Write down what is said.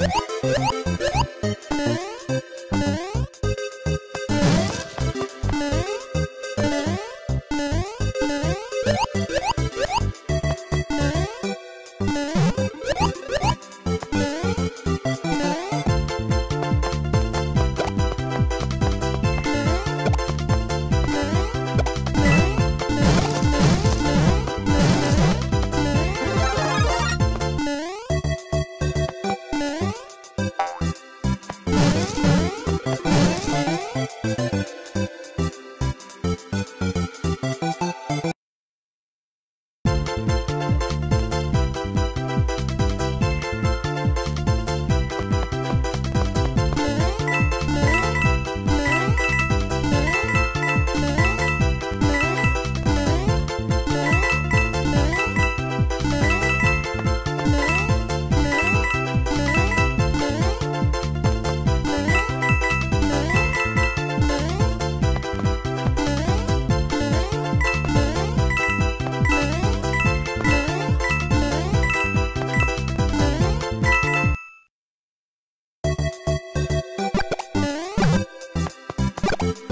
you